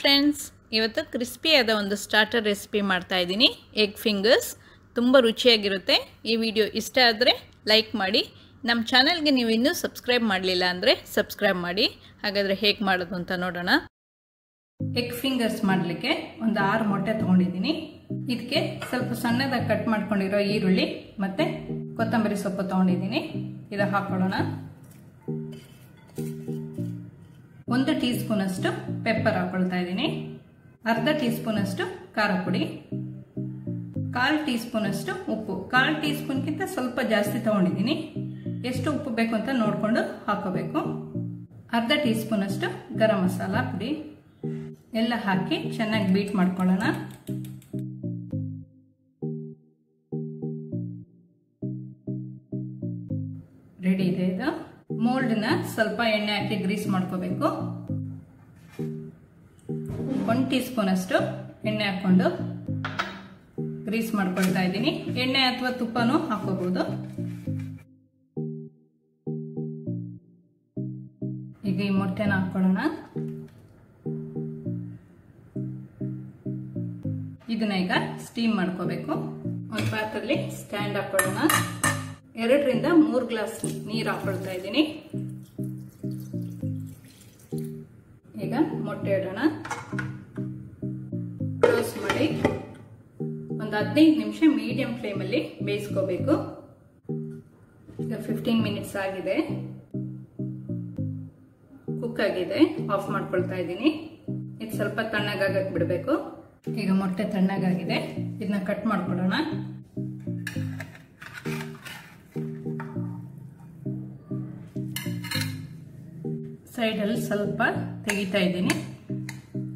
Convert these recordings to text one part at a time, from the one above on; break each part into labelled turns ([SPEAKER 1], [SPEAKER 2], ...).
[SPEAKER 1] Friends, ಇವತ್ತು ಕ್ರಿಸ್ಪಿಯಾದ ಒಂದು starter recipe ಮಾಡ್ತಾ ಇದ್ದೀನಿ. ಎಗ್ ಫಿಂಗರ್ಸ್ ತುಂಬ ರುಚಿಯಾಗಿರುತ್ತೆ. ಈ ವಿಡಿಯೋ ಇಷ್ಟ ಆದರೆ ಲೈಕ್ ಮಾಡಿ. ನಮ್ಮ ಚಾನಲ್ಗೆ ನೀವು ಇನ್ನೂ ಸಬ್ಸ್ಕ್ರೈಬ್ ಮಾಡಲಿಲ್ಲ ಅಂದರೆ ಸಬ್ಸ್ಕ್ರೈಬ್ ಮಾಡಿ. ಹಾಗಾದರೆ ಹೇಗೆ ಮಾಡೋದು ಅಂತ ನೋಡೋಣ. ಎಗ್ ಫಿಂಗರ್ಸ್ ಮಾಡಲಿಕ್ಕೆ ಒಂದು ಆರು ಮೊಟ್ಟೆ ತೊಗೊಂಡಿದ್ದೀನಿ. ಇದಕ್ಕೆ ಸ್ವಲ್ಪ ಸಣ್ಣದಾಗಿ ಕಟ್ ಮಾಡ್ಕೊಂಡಿರೋ ಈರುಳ್ಳಿ ಮತ್ತು ಕೊತ್ತಂಬರಿ ಸೊಪ್ಪು ತೊಗೊಂಡಿದ್ದೀನಿ. ಇದು ಹಾಕೊಳ್ಳೋಣ. ಒಂದು ಟೀ ಸ್ಪೂನಷ್ಟು ಪೆಪ್ಪರ್ ಹಾಕೊಳ್ತಾ ಇದ್ದೀನಿ. ಅರ್ಧ ಟೀ ಸ್ಪೂನಷ್ಟು ಖಾರ ಪುಡಿ. ಕಾಲು ಟೀ ಸ್ಪೂನಷ್ಟು ಉಪ್ಪು. ಕಾಲು ಟೀ ಸ್ಪೂನ್ಗಿಂತ ಸ್ವಲ್ಪ ಜಾಸ್ತಿ ತಗೊಂಡಿದ್ದೀನಿ. ಎಷ್ಟು ಉಪ್ಪು ಬೇಕು ಅಂತ ನೋಡಿಕೊಂಡು ಹಾಕೋಬೇಕು. ಅರ್ಧ ಟೀ ಸ್ಪೂನಷ್ಟು ಗರಂ ಮಸಾಲ ಪುಡಿ. ಎಲ್ಲ ಹಾಕಿ ಚೆನ್ನಾಗಿ ಬೀಟ್ ಮಾಡ್ಕೊಳ್ಳೋಣ. ಮೋಲ್ಡ್ನ ಸ್ವಲ್ಪ ಎಣ್ಣೆ ಹಾಕಿ ಗ್ರೀಸ್ ಮಾಡ್ಕೋಬೇಕು. ಒಂದು ಟೀ ಸ್ಪೂನ್ ಅಷ್ಟು ಎಣ್ಣೆ ಹಾಕೊಂಡು ಗ್ರೀಸ್ ಮಾಡ್ಕೊಳ್ತಾ ಇದ್ದೀನಿ. ಎಣ್ಣೆ ಅಥವಾ ತುಪ್ಪನೂ ಹಾಕೋಬಹುದು ಈಗ ಈ ಮೊಟ್ಟೆನ ಹಾಕೊಳ್ಳೋಣ. ಇದನ್ನ ಈಗ ಸ್ಟೀಮ್ ಮಾಡ್ಕೋಬೇಕು. ಒಂದು ಪಾತ್ರೆಯಲ್ಲಿ ಸ್ಟ್ಯಾಂಡ್ ಹಾಕೊಳ್ಳೋಣ. ಎರಡರಿಂದ ಮೂರು ಗ್ಲಾಸ್ ನೀರು ಹಾಕೊಳ್ತಾ ಇದ್ದೀನಿ. ಈಗ ಮೊಟ್ಟೆ ಇಡೋಣ. ಕ್ಲೋಸ್ ಮಾಡಿ. ಒಂದು ಹದಿನೈದು ನಿಮಿಷ ಮೀಡಿಯಂ ಫ್ಲೇಮಲ್ಲಿ ಬೇಯಿಸ್ಕೋಬೇಕು. ಈಗ ಫಿಫ್ಟೀನ್ ಮಿನಿಟ್ಸ್ ಆಗಿದೆ. ಕುಕ್ ಆಗಿದೆ. ಆಫ್ ಮಾಡ್ಕೊಳ್ತಾ ಇದ್ದೀನಿ. ಇದು ಸ್ವಲ್ಪ ತಣ್ಣಗಾಗಕ್ಕೆ ಬಿಡಬೇಕು. ಈಗ ಮೊಟ್ಟೆ ತಣ್ಣಗಾಗಿದೆ. ಇದನ್ನ ಕಟ್ ಮಾಡ್ಕೊಳ್ಳೋಣ ಸೈಡಲ್ಲಿ ಸ್ವಲ್ಪ ತೆಗಿತಾ ಇದ್ದೀನಿ.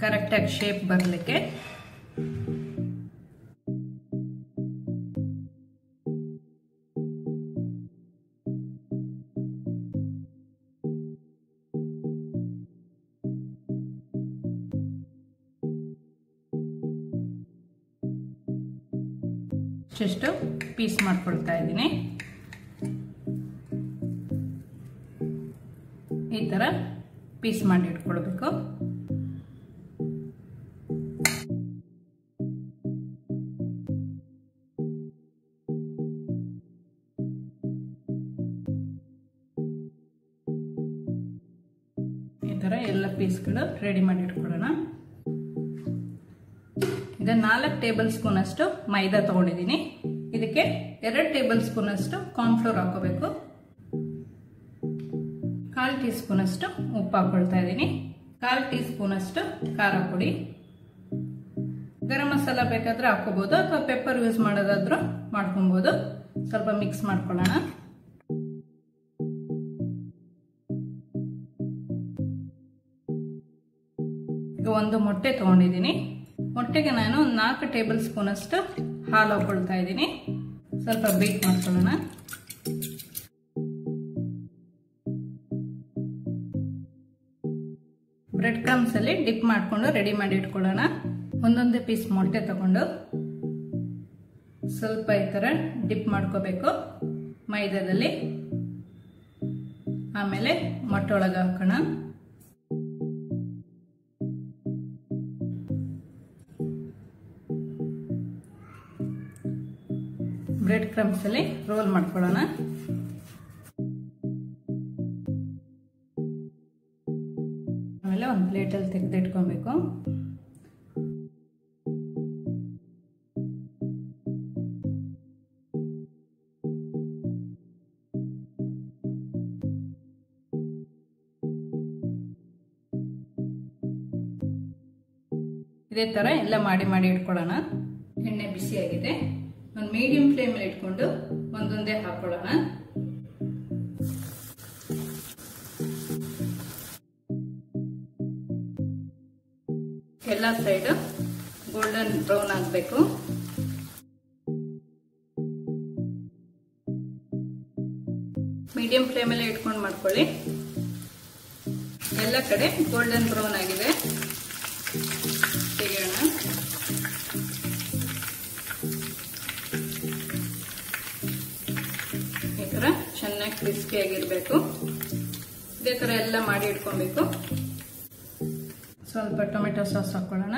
[SPEAKER 1] ಕರೆಕ್ಟಾಗಿ ಶೇಪ್ ಬರಲಿಕ್ಕೆ. ಇಷ್ಟು ಪೀಸ್ ಮಾಡ್ಕೊಳ್ತಾ ಇದ್ದೀನಿ. ಈ ಥರ ಪೀಸ್ ಮಾಡಿ ಇಟ್ಕೊಳ್ಬೇಕು. ಈ ಥರ ಎಲ್ಲ ಪೀಸ್ಗಳು ರೆಡಿ ಮಾಡಿ ಇಟ್ಕೊಳ್ಳೋಣ. ಈಗ ನಾಲ್ಕು ಟೇಬಲ್ ಸ್ಪೂನ್ ಅಷ್ಟು ಮೈದಾ ತಗೊಂಡಿದ್ದೀನಿ. ಇದಕ್ಕೆ ಎರಡು ಟೇಬಲ್ ಸ್ಪೂನ್ ಅಷ್ಟು ಕಾರ್ನ್ಫ್ಲೋರ್ ಹಾಕೋಬೇಕು. ಕಾಲು ಟೀ ಸ್ಪೂನ್ ಅಷ್ಟು ಉಪ್ಪು ಹಾಕೊಳ್ತಾ ಇದ್ದೀನಿ. ಕಾಲು ಟೀ ಸ್ಪೂನ್ ಅಷ್ಟು ಖಾರ ಪುಡಿ. ಗರಂ ಮಸಾಲ ಬೇಕಾದ್ರೆ ಹಾಕೋಬಹುದು ಅಥವಾ ಪೆಪ್ಪರ್ ಯೂಸ್ ಮಾಡೋದಾದ್ರೂ ಮಾಡ್ಕೊಬೋದು. ಸ್ವಲ್ಪ ಮಿಕ್ಸ್ ಮಾಡ್ಕೊಳ್ಳೋಣ. ಒಂದು ಮೊಟ್ಟೆ ತಗೊಂಡಿದ್ದೀನಿ. ಮೊಟ್ಟೆಗೆ ನಾನು ಒಂದು ನಾಲ್ಕು ಟೇಬಲ್ ಸ್ಪೂನ್ ಅಷ್ಟು ಹಾಲು ಹಾಕೊಳ್ತಾ ಇದ್ದೀನಿ. ಸ್ವಲ್ಪ ಬೀಟ್ ಮಾಡ್ಕೊಳ್ಳೋಣ. ಅಲ್ಲಿ ಡಿಪ್ ಮಾಡಿಕೊಂಡು ರೆಡಿ ಮಾಡಿ ಇಟ್ಕೊಳ್ಳೋಣ. ಒಂದೊಂದೇ ಪೀಸ್ ಮೊಟ್ಟೆ ತಗೊಂಡು ಸ್ವಲ್ಪ ಈ ಥರ ಡಿಪ್ ಮಾಡ್ಕೋಬೇಕು. ಮೈದಾದಲ್ಲಿ. ಆಮೇಲೆ ಮೊಟ್ಟೆ ಒಳಗೆ ಹಾಕೋಣ. ಬ್ರೆಡ್ ಕ್ರಮ್ಸಲ್ಲಿ ರೋಲ್ ಮಾಡ್ಕೊಳ್ಳೋಣ. ಒಂದು ಪ್ಲೇಟಲ್ಲಿ ತೆಗೆದಿಟ್ಕೊಬೇಕು. ಇದೇ ಥರ ಎಲ್ಲ ಮಾಡಿ ಮಾಡಿ ಇಟ್ಕೊಳ್ಳೋಣ. ಎಣ್ಣೆ ಬಿಸಿಯಾಗಿದೆ. ಒಂದು ಮೀಡಿಯಂ ಫ್ಲೇಮಲ್ಲಿ ಇಟ್ಕೊಂಡು ಒಂದೊಂದೇ ಹಾಕೊಳ್ಳೋಣ. ಎಲ್ಲ ಸೈಡ್ ಗೋಲ್ಡನ್ ಬ್ರೌನ್ ಆಗಬೇಕು. ಮೀಡಿಯಂ ಫ್ಲೇಮಲ್ಲೇ ಇಟ್ಕೊಂಡು ಮಾಡ್ಕೊಳ್ಳಿ. ಎಲ್ಲ ಕಡೆ ಗೋಲ್ಡನ್ ಬ್ರೌನ್ ಆಗಿದೆ. ತೆಗೆಯೋಣ. ಈ ಥರ ಚೆನ್ನಾಗಿ ಕ್ರಿಸ್ಪಿಯಾಗಿರಬೇಕು ಇದೇ ಥರ ಎಲ್ಲ ಮಾಡಿ ಇಟ್ಕೊಬೇಕು. ಸ್ವಲ್ಪ ಟೊಮೆಟೊ ಸಾಸ್ ಹಾಕೊಳ್ಳೋಣ.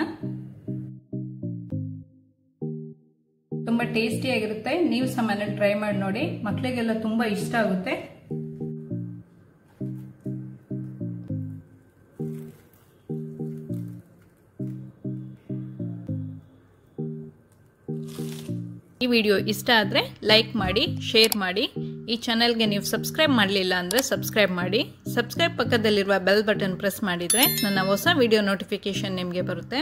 [SPEAKER 1] ತುಂಬ ಟೇಸ್ಟಿಯಾಗಿರುತ್ತೆ ನೀವು ಸಹ ಟ್ರೈ ಮಾಡಿ ನೋಡಿ. ಮಕ್ಕಳಿಗೆಲ್ಲ ತುಂಬ ಇಷ್ಟ ಆಗುತ್ತೆ. ಈ ವಿಡಿಯೋ ಇಷ್ಟ ಆದರೆ ಲೈಕ್ ಮಾಡಿ, ಶೇರ್ ಮಾಡಿ. ಈ ಚಾನೆಲ್ಗೆ ನೀವು ಸಬ್ಸ್ಕ್ರೈಬ್ ಮಾಡಲಿಲ್ಲ ಅಂದರೆ ಸಬ್ಸ್ಕ್ರೈಬ್ ಮಾಡಿ. ಸಬ್ಸ್ಕ್ರೈಬ್ ಪಕ್ಕದಲ್ಲಿರುವ ಬೆಲ್ ಬಟನ್ ಪ್ರೆಸ್ ಮಾಡಿದರೆ ನನ್ನ ಹೊಸ ವಿಡಿಯೋ ನೋಟಿಫಿಕೇಷನ್ ನಿಮಗೆ ಬರುತ್ತೆ.